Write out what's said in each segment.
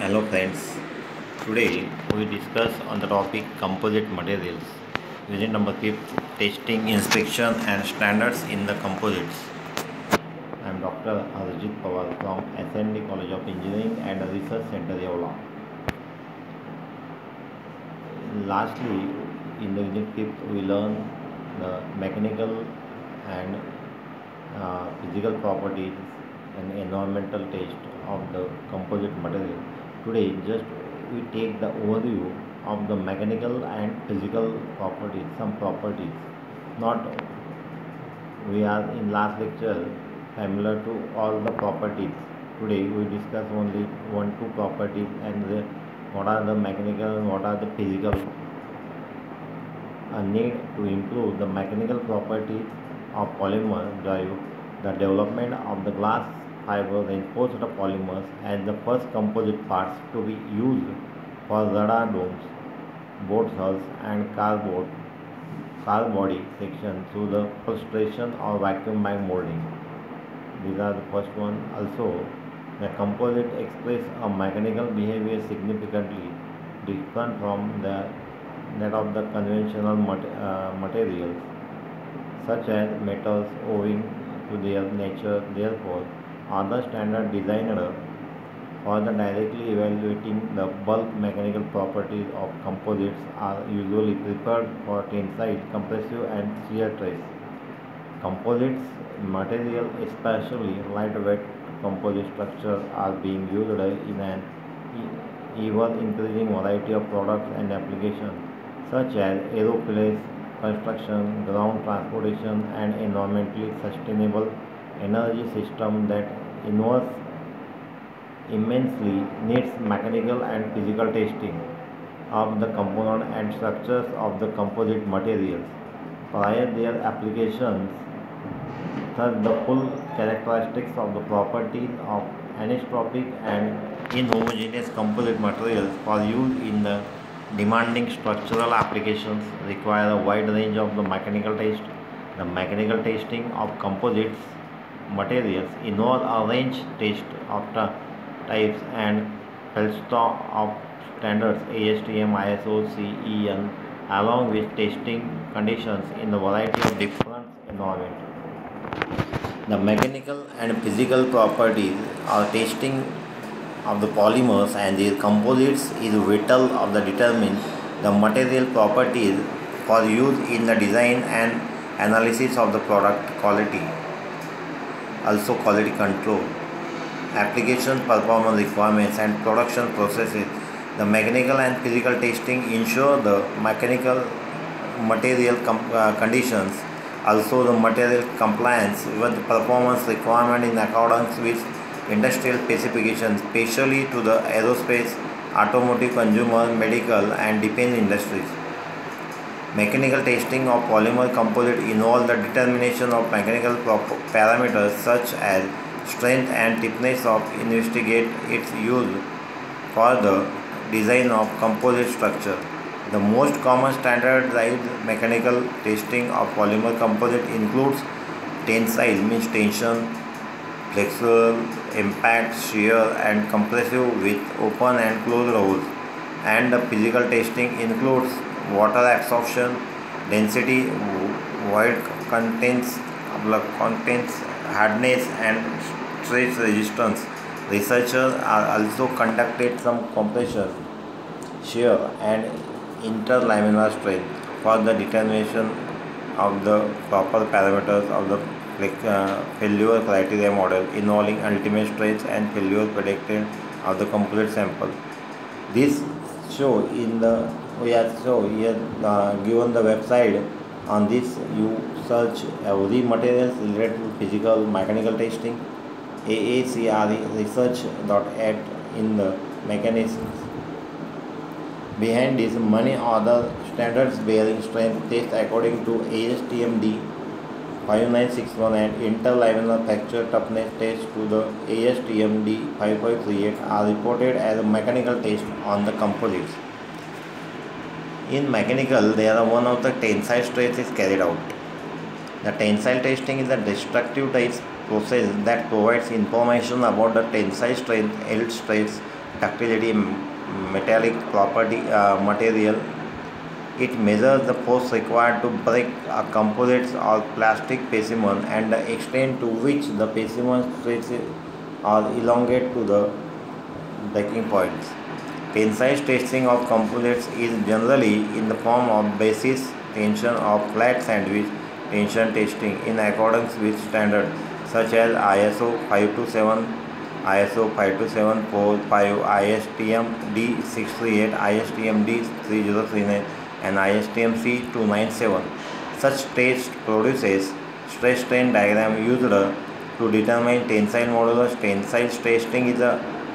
Hello friends, today we discuss on the topic composite materials. Unit number 5 Testing, Inspection and Standards in the Composites. I am Dr. Arjit Pawar from SND College of Engineering and Research Center Yeola. Lastly, in the unit 5 we learn the mechanical and uh, physical properties and environmental test of the composite material. Today, just we take the overview of the mechanical and physical properties, some properties. Not we are in last lecture familiar to all the properties. Today we discuss only one two properties and the, what are the mechanical and what are the physical. A need to improve the mechanical properties of polymer drive the development of the glass fiber reinforced polymers as the first composite parts to be used for radar domes, boat hulls and car board, car body section through the frustration or vacuum bag molding. These are the first one. Also, the composite express a mechanical behavior significantly different from the that of the conventional mat- uh, materials such as metals owing to their nature therefore other standard designed for the directly evaluating the bulk mechanical properties of composites are usually preferred for tensile, compressive and shear stress. Composites material, especially lightweight composite structures, are being used in an ever increasing variety of products and applications such as aeroplanes, construction, ground transportation, and environmentally sustainable energy system that involves immensely needs mechanical and physical testing of the component and structures of the composite materials. Prior their applications thus the full characteristics of the properties of anisotropic and inhomogeneous composite materials for use in the demanding structural applications require a wide range of the mechanical test the mechanical testing of composites materials involve a range test of types and feldspar of standards ASTM, ISO, CEN along with testing conditions in a variety of different environments. The mechanical and physical properties or testing of the polymers and their composites is vital of the determine the material properties for use in the design and analysis of the product quality also quality control. Application performance requirements and production processes. The mechanical and physical testing ensure the mechanical material uh, conditions. Also the material compliance with the performance requirement in accordance with industrial specifications especially to the aerospace automotive consumer medical and defense industries Mechanical testing of polymer composite involves the determination of mechanical parameters such as strength and stiffness of investigate its use for the design of composite structure. The most common standardized mechanical testing of polymer composite includes tensile means tension, flexural, impact, shear and compressive with open and closed holes and the physical testing includes water absorption, density, void contents, contents, hardness and stress resistance. Researchers are also conducted some compression, shear and interlaminar strength for the determination of the proper parameters of the uh, failure criteria model involving ultimate stress and failure predicted of the composite sample. This show in the we are so here uh, given the website on this you search every materials related to physical mechanical testing AACRE at in the mechanisms behind this many other standards bearing strength test according to ASTM-D 5961 and interlaminar fracture toughness test to the ASTM-D 5538 are reported as a mechanical test on the composites. In mechanical, there are one of the tensile stress is carried out. The tensile testing is a destructive test process that provides information about the tensile strength, yield stress, ductility metallic property uh, material it measures the force required to break a composite or plastic specimen and the extent to which the specimen stretches or elongate to the breaking points. Tensile testing of composites is generally in the form of basis tension or flat sandwich tension testing in accordance with standards such as ISO 527, ISO 52745, ASTM D638, ASTM D3039 and ASTM C297. Such test produces stress strain diagram used to determine tensile modulus. Tensile testing is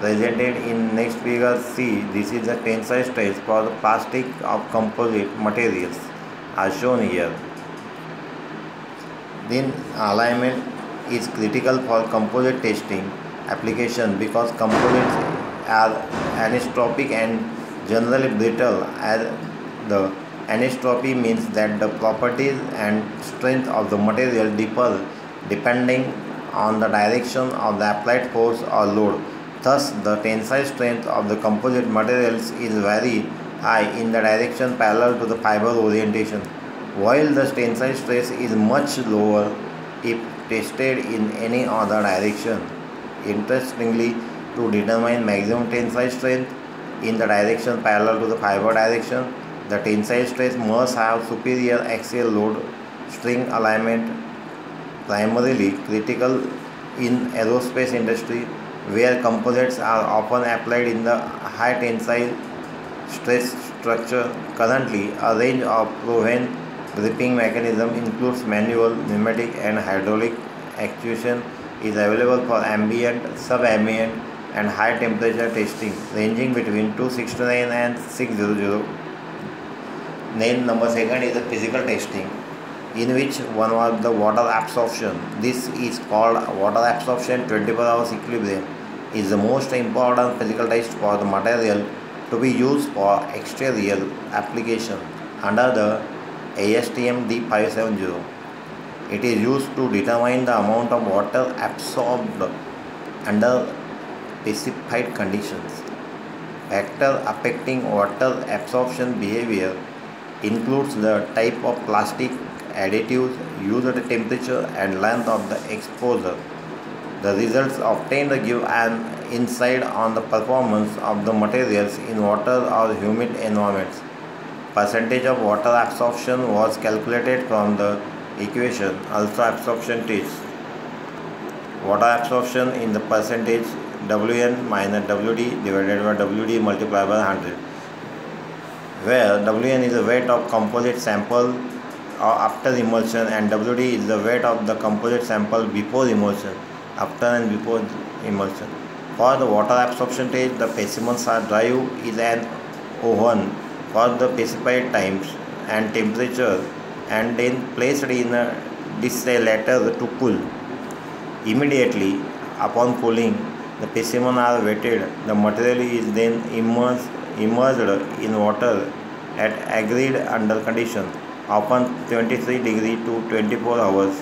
presented in next figure C. This is the tensile stress for the plastic of composite materials as shown here. Then alignment is critical for composite testing application because composites are anisotropic and generally brittle as the anisotropy means that the properties and strength of the material differ depending on the direction of the applied force or load. Thus, the tensile strength of the composite materials is very high in the direction parallel to the fiber orientation, while the tensile stress is much lower if tested in any other direction. Interestingly, to determine maximum tensile strength in the direction parallel to the fiber direction, the tensile stress must have superior axial load string alignment primarily critical in aerospace industry where composites are often applied in the high tensile stress structure. Currently, a range of proven gripping mechanism includes manual, pneumatic and hydraulic. Actuation is available for ambient, sub-ambient and high temperature testing ranging between 269 and 600 Name number second is the physical testing in which one was the water absorption. This is called water absorption 24 hours equilibrium is the most important physical test for the material to be used for exterior application under the ASTM D570. It is used to determine the amount of water absorbed under specified conditions. Factor affecting water absorption behavior includes the type of plastic additives used temperature and length of the exposure. The results obtained give an insight on the performance of the materials in water or humid environments. Percentage of water absorption was calculated from the equation also absorption test. Water absorption in the percentage Wn minus Wd divided by Wd multiplied by 100 where Wn is the weight of composite sample Uh, after emulsion and Wd is the weight of the composite sample before emulsion, after and before emulsion. For the water absorption test, the specimens are drive is an oven for the specified times and temperature and then placed in a desiccator to cool. Immediately upon cooling, the specimen are wetted. The material is then immersed immersed in water at agreed under condition often 23 degree to 24 hours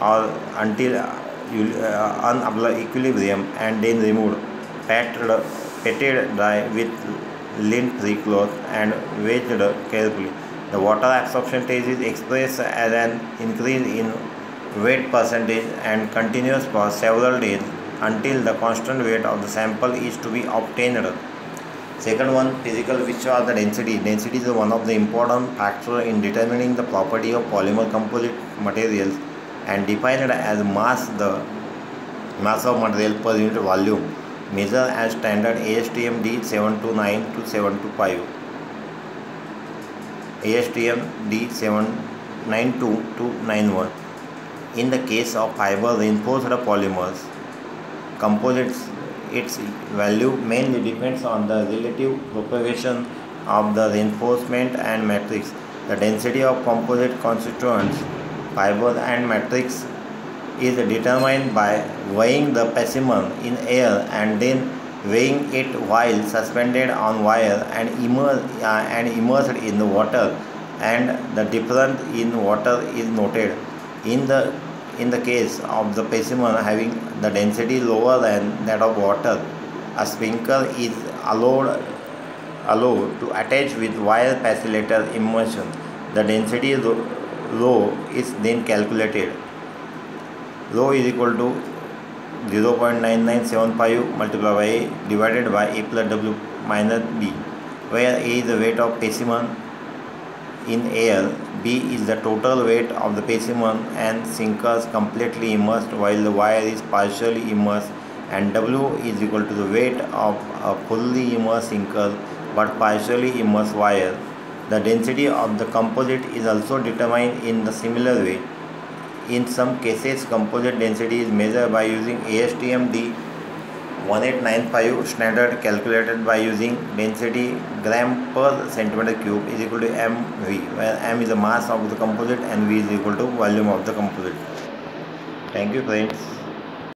or until uh, equilibrium and then removed. Patted, patted dry with lint free cloth and wedged carefully. The water absorption test is expressed as an increase in weight percentage and continues for several days until the constant weight of the sample is to be obtained Second one, physical, which are the density. Density is one of the important factor in determining the property of polymer composite materials and defined as mass the mass of material per unit volume measured as standard ASTM D729 to 725. ASTM D792 to 91. In the case of fiber reinforced polymers, composites its value mainly depends on the relative propagation of the reinforcement and matrix. The density of composite constituents, fibers and matrix is determined by weighing the specimen in air and then weighing it while suspended on wire and, immer- uh, and immersed in the water and the difference in water is noted. In the in the case of the specimen having the density lower than that of water, a sinker is allowed, allowed to attach with wire facilitator immersion. The density rho is then calculated. Rho is equal to 0.9975 multiplied by A divided by A plus W minus B, where A is the weight of specimen in air, B is the total weight of the specimen and sinkers completely immersed while the wire is partially immersed and W is equal to the weight of a fully immersed sinker but partially immersed wire. The density of the composite is also determined in the similar way. In some cases, composite density is measured by using ASTM D1895 standard calculated by using density gram per centimeter cube is equal to mv, where m is the mass of the composite and v is equal to volume of the composite. Thank you friends.